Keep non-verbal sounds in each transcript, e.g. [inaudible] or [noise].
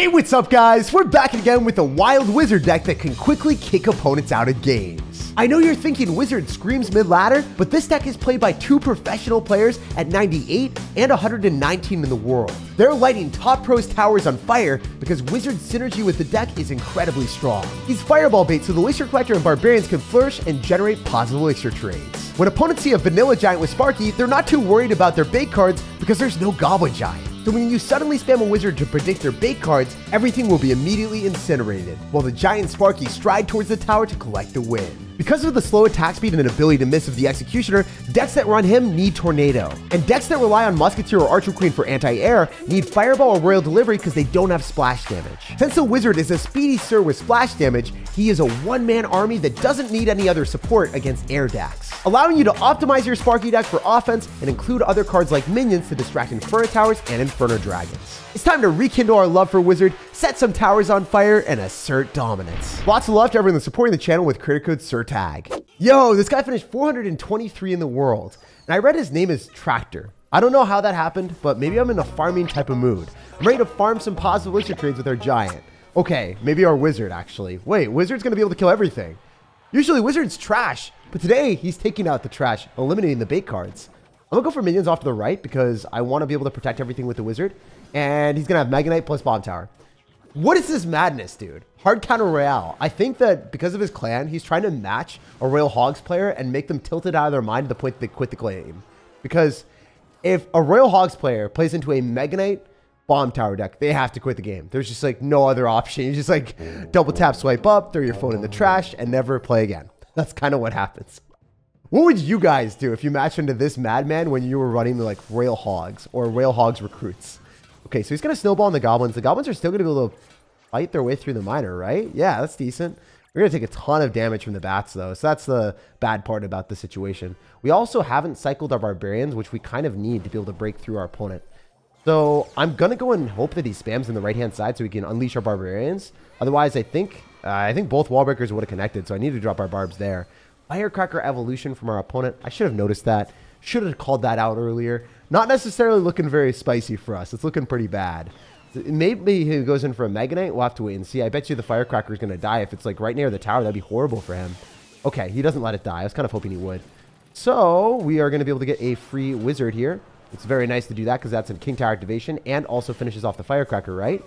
Hey, what's up guys? We're back again with a wild wizard deck that can quickly kick opponents out of games. I know you're thinking wizard screams mid-ladder, but this deck is played by two professional players at 98 and 119 in the world. They're lighting top pros towers on fire because wizard's synergy with the deck is incredibly strong. He's fireball bait so the elixir collector and barbarians can flourish and generate positive elixir trades. When opponents see a vanilla giant with Sparky, they're not too worried about their bait cards because there's no goblin giant. So when you suddenly spam a wizard to predict their bait cards, everything will be immediately incinerated, while the giant Sparky stride towards the tower to collect the win. Because of the slow attack speed and ability to miss of the Executioner, decks that run him need Tornado. And decks that rely on Musketeer or Archer Queen for anti-air need Fireball or Royal Delivery because they don't have splash damage. Since the Wizard is a speedy Sir with splash damage, he is a one-man army that doesn't need any other support against air decks, allowing you to optimize your Sparky deck for offense and include other cards like minions to distract Inferno Towers and Inferno Dragons. It's time to rekindle our love for Wizard, set some towers on fire, and assert dominance. Lots of love to everyone supporting the channel with credit code SIRTAG. Yo, this guy finished 423 in the world, and I read his name is Tractor. I don't know how that happened, but maybe I'm in a farming type of mood. I'm ready to farm some positive elixir trades with our giant. Okay, maybe our wizard actually. Wait, wizard's gonna be able to kill everything. Usually wizard's trash, but today he's taking out the trash, eliminating the bait cards. I'm gonna go for minions off to the right because I want to be able to protect everything with the wizard. And he's gonna have Mega Knight plus Bomb Tower. What is this madness, dude? Hard counter Royale. I think that because of his clan, he's trying to match a Royal Hogs player and make them tilted out of their mind to the point they quit the game. Because if a Royal Hogs player plays into a Knight Bomb Tower deck, they have to quit the game. There's just like no other option. You just like double tap, swipe up, throw your phone in the trash, and never play again. That's kind of what happens. What would you guys do if you matched into this madman when you were running like Royal Hogs or Royal Hogs recruits? Okay, so he's going to snowball on the goblins. The goblins are still going to be able to fight their way through the miner, right? Yeah, that's decent. We're going to take a ton of damage from the bats, though. So that's the bad part about the situation. We also haven't cycled our barbarians, which we kind of need to be able to break through our opponent. So I'm going to go and hope that he spams in the right-hand side so we can unleash our barbarians. Otherwise, I think uh, I think both wall breakers would have connected, so I need to drop our barbs there. Firecracker evolution from our opponent. I should have noticed that. Should have called that out earlier. Not necessarily looking very spicy for us. It's looking pretty bad. Maybe he goes in for a Mega Knight. We'll have to wait and see. I bet you the Firecracker is going to die. If it's like right near the tower, that'd be horrible for him. Okay, he doesn't let it die. I was kind of hoping he would. So we are going to be able to get a free Wizard here. It's very nice to do that because that's a King Tower activation and also finishes off the Firecracker, right?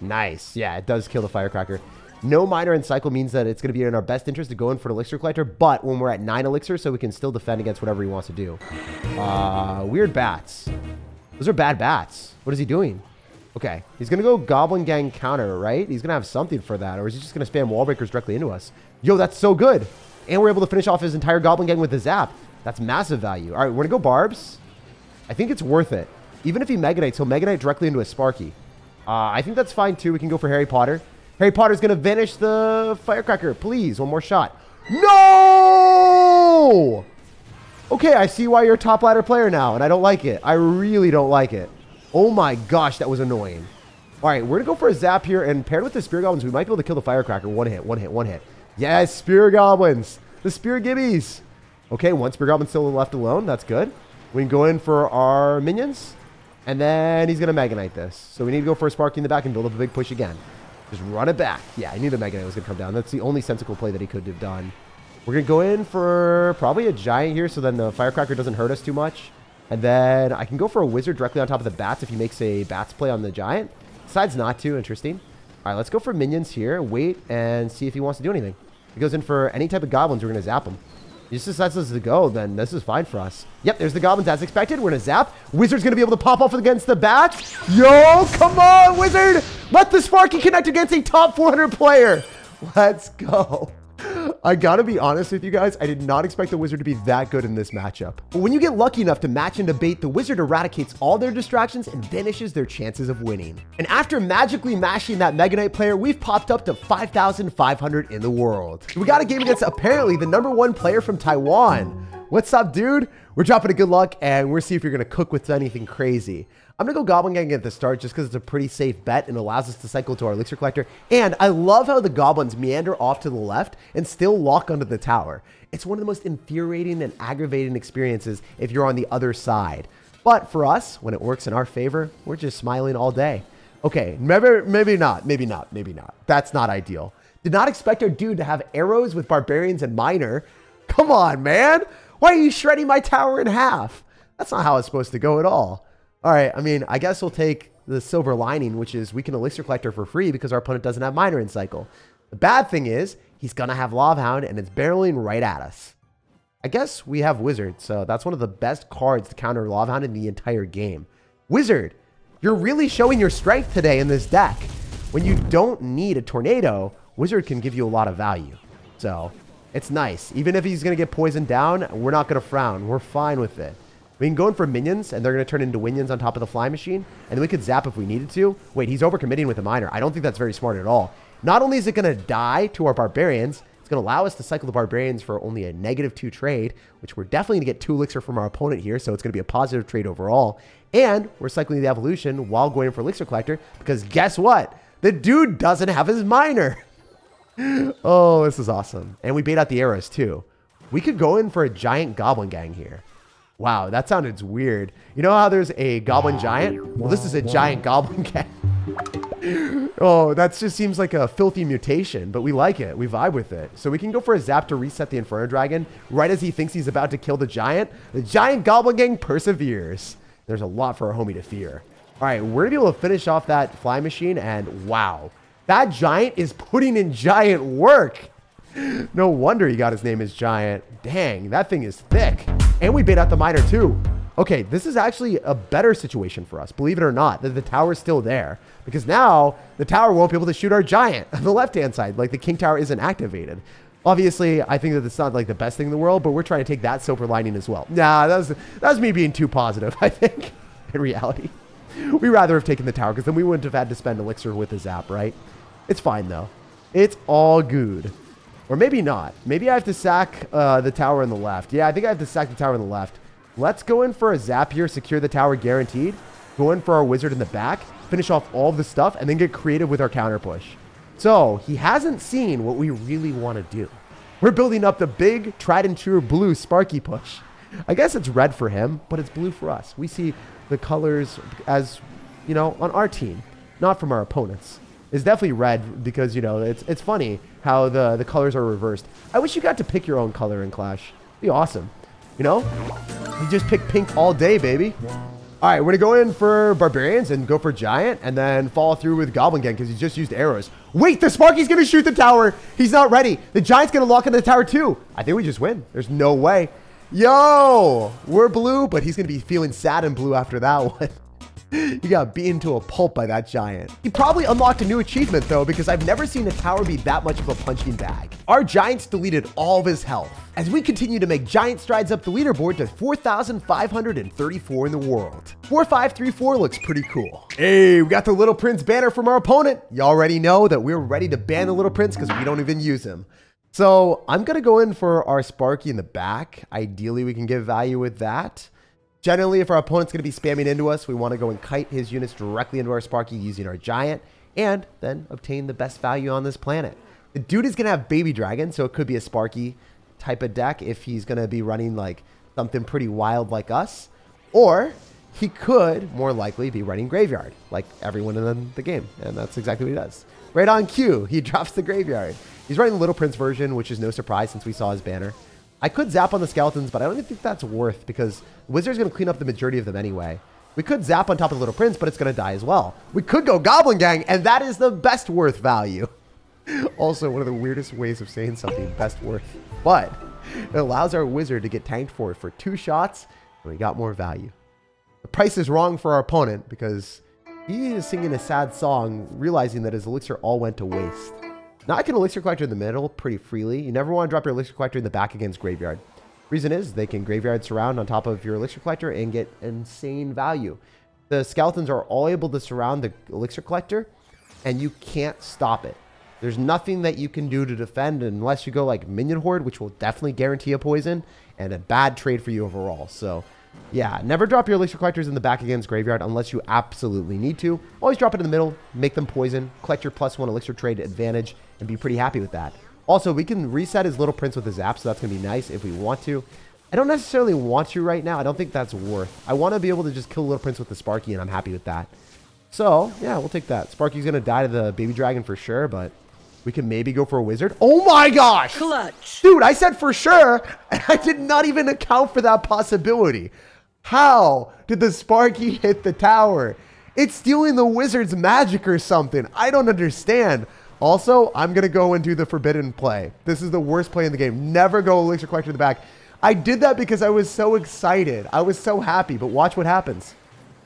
Nice. Yeah, it does kill the Firecracker. No miner in cycle means that it's going to be in our best interest to go in for an elixir collector, but when we're at 9 elixir, so we can still defend against whatever he wants to do. Uh, weird bats. Those are bad bats. What is he doing? Okay, he's going to go Goblin Gang counter, right? He's going to have something for that, or is he just going to spam wall breakers directly into us? Yo, that's so good. And we're able to finish off his entire Goblin Gang with the Zap. That's massive value. All right, we're going to go Barbs. I think it's worth it. Even if he Mega Knights, he'll Mega Knight directly into a Sparky. Uh, I think that's fine, too. We can go for Harry Potter. Harry Potter's going to vanish the firecracker. Please, one more shot. No! Okay, I see why you're a top ladder player now, and I don't like it. I really don't like it. Oh my gosh, that was annoying. All right, we're going to go for a zap here, and paired with the Spear Goblins, we might be able to kill the Firecracker. One hit, one hit, one hit. Yes, Spear Goblins. The Spear Gibbies. Okay, one Spear Goblin still left alone. That's good. We can go in for our minions, and then he's going to Knight this. So we need to go for a Sparky in the back and build up a big push again. Just run it back. Yeah, I knew the Knight was going to come down. That's the only sensible play that he could have done. We're going to go in for probably a Giant here so then the Firecracker doesn't hurt us too much. And then I can go for a Wizard directly on top of the Bats if he makes a Bats play on the Giant. Decides not to. Interesting. All right, let's go for Minions here. Wait and see if he wants to do anything. He goes in for any type of Goblins, we're going to zap him. He just decides us to go, then this is fine for us. Yep, there's the Goblins as expected. We're to zap. Wizard's to be able to pop off against the Bats. Yo, come on, Wizard. Let the Sparky connect against a top 400 player. Let's go. I gotta be honest with you guys, I did not expect the Wizard to be that good in this matchup. But when you get lucky enough to match and debate, the Wizard eradicates all their distractions and vanishes their chances of winning. And after magically mashing that Mega Knight player, we've popped up to 5,500 in the world. We got a game against apparently the number one player from Taiwan. What's up, dude? We're dropping a good luck, and we're see if you're going to cook with anything crazy. I'm going to go Goblin Gang at the start just because it's a pretty safe bet and allows us to cycle to our Elixir Collector. And I love how the Goblins meander off to the left and still lock onto the tower. It's one of the most infuriating and aggravating experiences if you're on the other side. But for us, when it works in our favor, we're just smiling all day. Okay, maybe, maybe not, maybe not, maybe not. That's not ideal. Did not expect our dude to have arrows with barbarians and miner. Come on, man. Why are you shredding my tower in half? That's not how it's supposed to go at all. All right, I mean, I guess we'll take the silver lining, which is we can elixir collector for free because our opponent doesn't have miner in cycle. The bad thing is he's going to have Lava Hound and it's barreling right at us. I guess we have Wizard, so that's one of the best cards to counter Lava Hound in the entire game. Wizard, you're really showing your strength today in this deck. When you don't need a Tornado, Wizard can give you a lot of value. So, it's nice. Even if he's going to get poisoned down, we're not going to frown. We're fine with it. We can go in for minions, and they're going to turn into minions on top of the fly machine, and we could zap if we needed to. Wait, he's overcommitting with a miner. I don't think that's very smart at all. Not only is it going to die to our barbarians, it's going to allow us to cycle the barbarians for only a negative two trade, which we're definitely going to get two elixir from our opponent here, so it's going to be a positive trade overall. And we're cycling the evolution while going for elixir collector, because guess what? The dude doesn't have his miner. [laughs] [laughs] oh, this is awesome. And we bait out the arrows too. We could go in for a giant goblin gang here. Wow, that sounded weird. You know how there's a goblin giant? Well, this is a giant [laughs] goblin gang. [laughs] oh, that just seems like a filthy mutation, but we like it. We vibe with it. So we can go for a zap to reset the Inferno Dragon right as he thinks he's about to kill the giant. The giant goblin gang perseveres. There's a lot for our homie to fear. All right, we're going to be able to finish off that fly machine, and wow, that giant is putting in giant work. No wonder he got his name as Giant. Dang, that thing is thick. And we bait out the miner too. Okay, this is actually a better situation for us, believe it or not, that the tower's still there. Because now, the tower won't be able to shoot our giant [laughs] on the left-hand side, like the king tower isn't activated. Obviously, I think that it's not like the best thing in the world, but we're trying to take that silver lining as well. Nah, that was, that was me being too positive, [laughs] I think, in reality. We rather have taken the tower, because then we wouldn't have had to spend elixir with the zap, right? It's fine, though. It's all good. Or maybe not. Maybe I have to sack uh, the tower on the left. Yeah, I think I have to sack the tower on the left. Let's go in for a zap here, secure the tower guaranteed. Go in for our wizard in the back, finish off all the stuff, and then get creative with our counter push. So he hasn't seen what we really want to do. We're building up the big, tried and true blue Sparky push. I guess it's red for him, but it's blue for us. We see the colors as, you know, on our team, not from our opponents. It's definitely red because, you know, it's, it's funny how the, the colors are reversed. I wish you got to pick your own color in Clash. It'd be awesome. You know? You just pick pink all day, baby. All right, we're going to go in for Barbarians and go for Giant and then follow through with Goblin again because he just used arrows. Wait, the Sparky's going to shoot the tower. He's not ready. The Giant's going to lock into the tower too. I think we just win. There's no way. Yo, we're blue, but he's going to be feeling sad and blue after that [laughs] one. [laughs] you got beaten to a pulp by that giant. He probably unlocked a new achievement though, because I've never seen a tower be that much of a punching bag. Our giants deleted all of his health. As we continue to make giant strides up the leaderboard to 4,534 in the world. 4534 looks pretty cool. Hey, we got the Little Prince banner from our opponent. You already know that we're ready to ban the Little Prince because we don't even use him. So I'm going to go in for our Sparky in the back. Ideally, we can give value with that. Generally, if our opponent's going to be spamming into us, we want to go and kite his units directly into our Sparky using our Giant, and then obtain the best value on this planet. The dude is going to have Baby Dragon, so it could be a Sparky type of deck if he's going to be running like something pretty wild like us. Or he could more likely be running Graveyard, like everyone in the game, and that's exactly what he does. Right on cue, he [laughs] drops the Graveyard. He's running the Little Prince version, which is no surprise since we saw his banner. I could zap on the skeletons, but I don't even think that's worth because Wizard's going to clean up the majority of them anyway. We could zap on top of the Little Prince, but it's going to die as well. We could go Goblin Gang, and that is the best worth value. [laughs] also, one of the weirdest ways of saying something, best worth. But it allows our Wizard to get tanked for it for two shots, and we got more value. The price is wrong for our opponent because he is singing a sad song, realizing that his elixir all went to waste. Now I can Elixir Collector in the middle pretty freely. You never want to drop your Elixir Collector in the back against Graveyard. Reason is they can Graveyard Surround on top of your Elixir Collector and get insane value. The Skeletons are all able to surround the Elixir Collector and you can't stop it. There's nothing that you can do to defend unless you go like Minion Horde, which will definitely guarantee a poison and a bad trade for you overall. So yeah, never drop your Elixir Collectors in the back against Graveyard unless you absolutely need to. Always drop it in the middle, make them poison, collect your plus one Elixir trade advantage, and be pretty happy with that. Also, we can reset his Little Prince with his Zap, so that's going to be nice if we want to. I don't necessarily want to right now. I don't think that's worth. I want to be able to just kill Little Prince with the Sparky, and I'm happy with that. So, yeah, we'll take that. Sparky's going to die to the baby dragon for sure, but we can maybe go for a wizard. Oh my gosh! Clutch. Dude, I said for sure, [laughs] and I did not even account for that possibility. How did the Sparky hit the tower? It's stealing the wizard's magic or something. I don't understand. Also, I'm going to go and do the forbidden play. This is the worst play in the game. Never go Elixir Collector in the back. I did that because I was so excited. I was so happy, but watch what happens.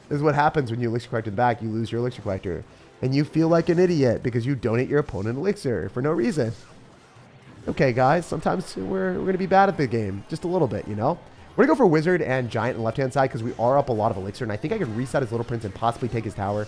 This is what happens when you Elixir Collector the back. You lose your Elixir Collector. And you feel like an idiot because you donate your opponent Elixir for no reason. Okay, guys, sometimes we're, we're going to be bad at the game. Just a little bit, you know? We're going to go for Wizard and Giant the left-hand side because we are up a lot of Elixir. And I think I can reset his Little Prince and possibly take his tower.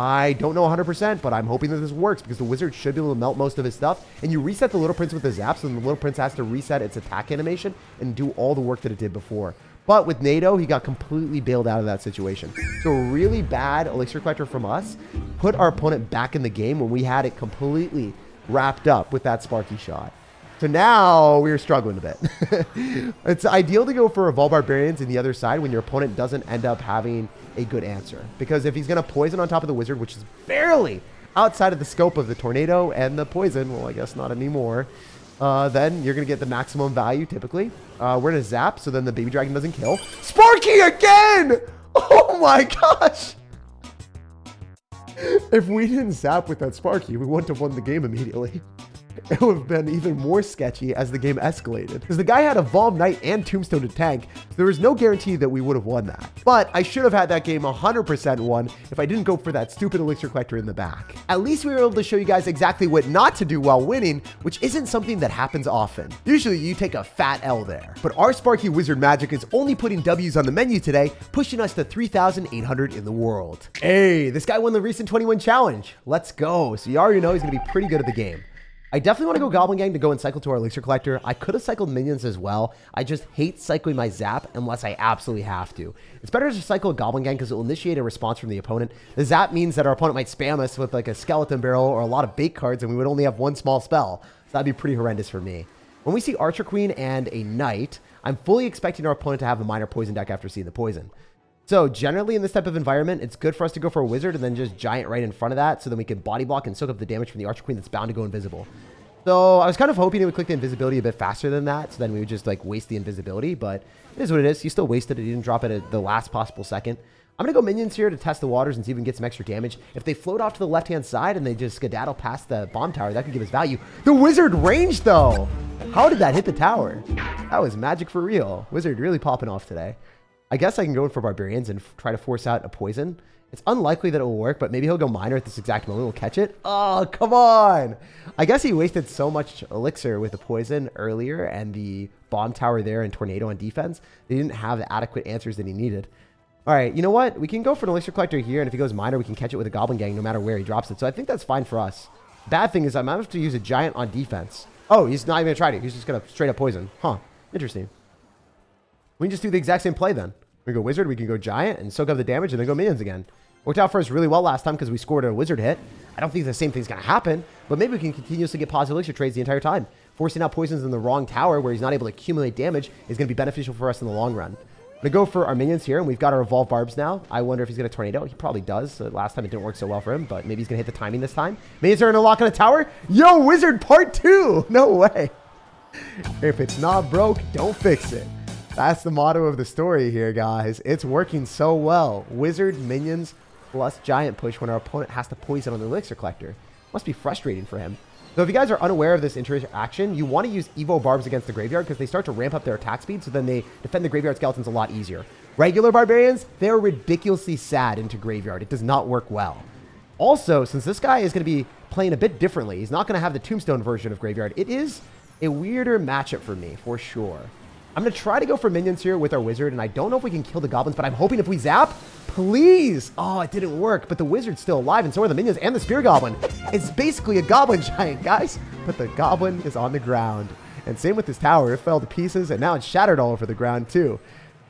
I don't know 100%, but I'm hoping that this works because the Wizard should be able to melt most of his stuff. And you reset the Little Prince with the Zaps, and the Little Prince has to reset its attack animation and do all the work that it did before. But with NATO, he got completely bailed out of that situation. So really bad Elixir Collector from us put our opponent back in the game when we had it completely wrapped up with that Sparky shot. So now we're struggling a bit. [laughs] it's ideal to go for Evolve Barbarians in the other side when your opponent doesn't end up having a good answer. Because if he's going to poison on top of the wizard, which is barely outside of the scope of the tornado and the poison, well, I guess not anymore, uh, then you're going to get the maximum value typically. Uh, we're going to zap, so then the baby dragon doesn't kill. Sparky again! [laughs] Oh my gosh! If we didn't zap with that Sparky, we wouldn't have won the game immediately. [laughs] [laughs] it would have been even more sketchy as the game escalated. Because the guy had Evolve Knight and Tombstone to tank, so there was no guarantee that we would have won that. But I should have had that game 100% won if I didn't go for that stupid Elixir Collector in the back. At least we were able to show you guys exactly what not to do while winning, which isn't something that happens often. Usually you take a fat L there. But our Sparky Wizard Magic is only putting W's on the menu today, pushing us to 3,800 in the world. Hey, this guy won the recent 21 challenge. Let's go. So you already know he's going to be pretty good at the game. I definitely want to go Goblin Gang to go and cycle to our Elixir Collector. I could have cycled minions as well. I just hate cycling my Zap unless I absolutely have to. It's better to cycle Goblin Gang because it will initiate a response from the opponent. The Zap means that our opponent might spam us with like a Skeleton Barrel or a lot of bait cards and we would only have one small spell. So that'd be pretty horrendous for me. When we see Archer Queen and a Knight, I'm fully expecting our opponent to have a Miner poison deck after seeing the poison. So generally in this type of environment, it's good for us to go for a wizard and then just giant right in front of that so then we can body block and soak up the damage from the Archer Queen that's bound to go invisible. So I was kind of hoping it would click the invisibility a bit faster than that, so then we would just like waste the invisibility, but it is what it is. You still wasted it. You didn't drop it at the last possible second. I'm going to go minions here to test the waters and see if we can get some extra damage. If they float off to the left-hand side and they just skedaddle past the bomb tower, that could give us value. The wizard range, though! How did that hit the tower? That was magic for real. Wizard really popping off today. I guess I can go in for Barbarians and try to force out a Poison. It's unlikely that it will work, but maybe he'll go Miner at this exact moment. We'll catch it. Oh, come on. I guess he wasted so much Elixir with the Poison earlier and the Bomb Tower there and Tornado on defense. They didn't have the adequate answers that he needed. All right, you know what? We can go for an Elixir Collector here, and if he goes Miner, we can catch it with a Goblin Gang no matter where he drops it. So I think that's fine for us. Bad thing is I might have to use a Giant on defense. Oh, he's not even going to try to. He's just going to straight up Poison. Huh. Interesting. We can just do the exact same play then. We go Wizard, we can go Giant and soak up the damage and then go Minions again. Worked out for us really well last time because we scored a Wizard hit. I don't think the same thing's going to happen, but maybe we can continuously get positive Elixir trades the entire time. Forcing out poisons in the wrong tower where he's not able to accumulate damage is going to be beneficial for us in the long run. I'm going to go for our minions here, and we've got our Evolve Barbs now. I wonder if he's going to Tornado. He probably does. Uh, last time it didn't work so well for him, but maybe he's going to hit the timing this time. Minions are going to lock on a tower. Yo, Wizard Part 2! [laughs] No way. If it's not broke, don't fix it. That's the motto of the story here, guys. It's working so well. Wizard, minions, plus giant push when our opponent has to poison on the elixir collector. Must be frustrating for him. So if you guys are unaware of this interaction, you want to use Evo Barbs against the Graveyard because they start to ramp up their attack speed, so then they defend the Graveyard Skeletons a lot easier. Regular Barbarians, they're ridiculously sad into Graveyard. It does not work well. Also, since this guy is going to be playing a bit differently, he's not going to have the Tombstone version of Graveyard. It is a weirder matchup for me, for sure. I'm going to try to go for minions here with our wizard, and I don't know if we can kill the goblins, but I'm hoping if we zap, please. Oh, it didn't work, but the wizard's still alive, and so are the minions and the spear goblin. It's basically a goblin [laughs] giant, guys, but the goblin is on the ground. And same with this tower. It fell to pieces, and now it's shattered all over the ground, too.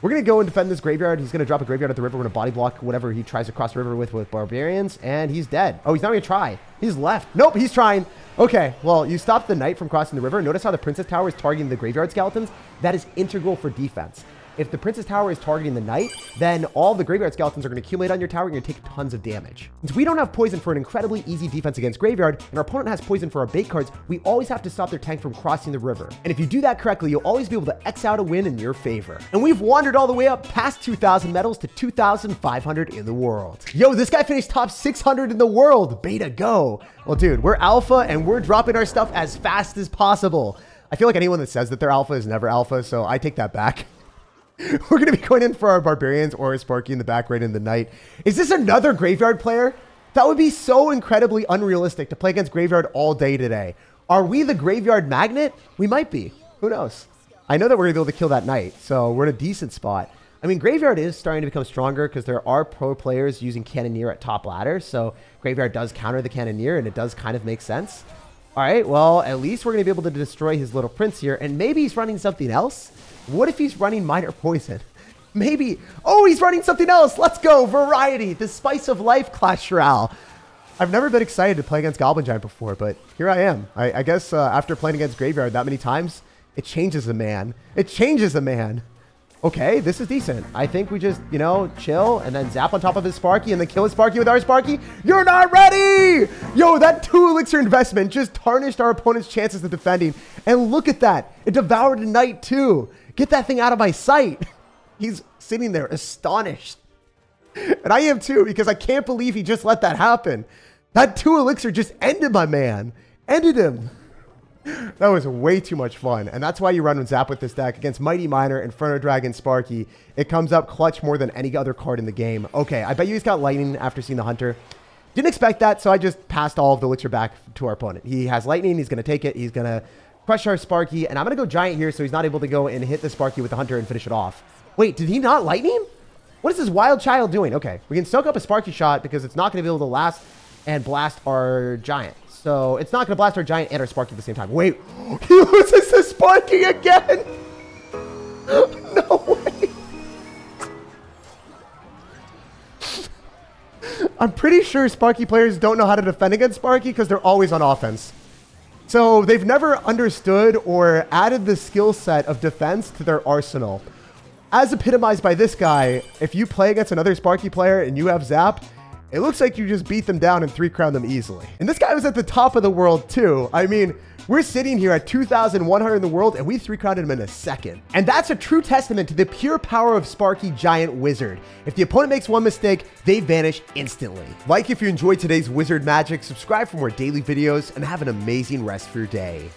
We're going to go and defend this graveyard. He's going to drop a graveyard at the river. We're going to body block whatever he tries to cross the river with with barbarians, and he's dead. Oh, he's not going to try. He's left. Nope, he's trying. Okay, well, you stopped the knight from crossing the river. Notice how the princess tower is targeting the graveyard skeletons? That is integral for defense. If the Princess Tower is targeting the Knight, then all the Graveyard Skeletons are going to accumulate on your tower and you're going to take tons of damage. Since we don't have poison for an incredibly easy defense against Graveyard, and our opponent has poison for our bait cards, we always have to stop their tank from crossing the river. And if you do that correctly, you'll always be able to X out a win in your favor. And we've wandered all the way up past 2,000 medals to 2,500 in the world. Yo, this guy finished top 600 in the world. Beta go. Well, dude, we're alpha and we're dropping our stuff as fast as possible. I feel like anyone that says that they're alpha is never alpha, so I take that back. [laughs] We're going to be going in for our barbarians or Sparky in the back right in the night. Is this another graveyard player? That would be so incredibly unrealistic to play against graveyard all day today. Are we the graveyard magnet? We might be. Who knows? I know that we're going to be able to kill that knight, so we're in a decent spot. I mean, Graveyard is starting to become stronger because there are pro players using Cannoneer at top ladder, so Graveyard does counter the Cannoneer, and it does kind of make sense. All right, well, at least we're going to be able to destroy his little prince here. And maybe he's running something else. What if he's running Miner poison? [laughs] Maybe. Oh, he's running something else. Let's go. Variety. The spice of life, Clash Royale. I've never been excited to play against Goblin Giant before, but here I am. I, I guess uh, after playing against Graveyard that many times, it changes a man. It changes a man okay, this is decent. I think we just, you know, chill and then zap on top of his Sparky and then kill his Sparky with our Sparky. You're not ready! Yo, that two elixir investment just tarnished our opponent's chances of defending. And look at that. It devoured a knight too. Get that thing out of my sight. [laughs] He's sitting there astonished. And I am too because I can't believe he just let that happen. That two elixir just ended my man. Ended him [laughs] that was way too much fun. And that's why you run Zap with this deck against Mighty Miner, Inferno Dragon, Sparky. It comes up clutch more than any other card in the game. Okay, I bet you he's got Lightning after seeing the Hunter. Didn't expect that, so I just passed all of the Elixir back to our opponent. He has Lightning, he's going to take it, he's going to crush our Sparky, and I'm going to go Giant here so he's not able to go and hit the Sparky with the Hunter and finish it off. Wait, did he not Lightning? What is this Wild Child doing? Okay, we can soak up a Sparky shot because it's not going to be able to last and blast our Giant. So it's not going to blast our giant and our Sparky at the same time. Wait, [gasps] [laughs] he loses the Sparky again. [laughs] no way. [laughs] I'm pretty sure Sparky players don't know how to defend against Sparky because they're always on offense. So they've never understood or added the skill set of defense to their arsenal. As epitomized by this guy, if you play against another Sparky player and you have Zap, it looks like you just beat them down and three crown them easily. And this guy was at the top of the world too. I mean, we're sitting here at 2,100 in the world and we three crowned him in a second. And that's a true testament to the pure power of Sparky Giant Wizard. If the opponent makes one mistake, they vanish instantly. Like if you enjoyed today's Wizard Magic, subscribe for more daily videos, and have an amazing rest of your day.